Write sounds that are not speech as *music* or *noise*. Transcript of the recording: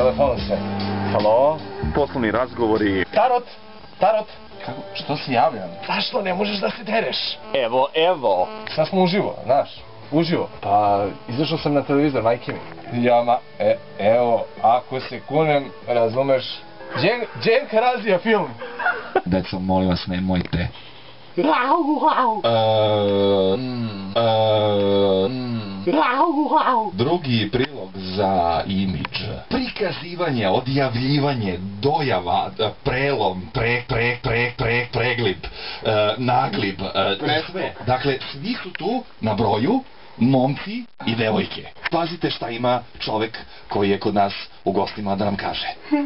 telefonu se. Halo? Poslovni razgovori. Tarot! Tarot! Kako, što se javljam? Zašto ne možeš da se dereš? Evo, evo. Sad smo uživo, znaš, uživo. Pa, izašao sam na televizor, majke mi. Ja, ma, e, evo, ako se kunem, razumeš, Džen, Dženka razvija film. Deco, molim vas, nemojte. Uh, mm, mm, drugi prilog za imidž. Prikazivanje, odjavljivanje, dojava, d- prelom, pre, pre, pre, pre, preglib, e, naglib, e, sve. Dakle, svi su tu na broju, momci i devojke. Pazite šta ima čovek koji je kod nas u gostima da nam kaže. *laughs*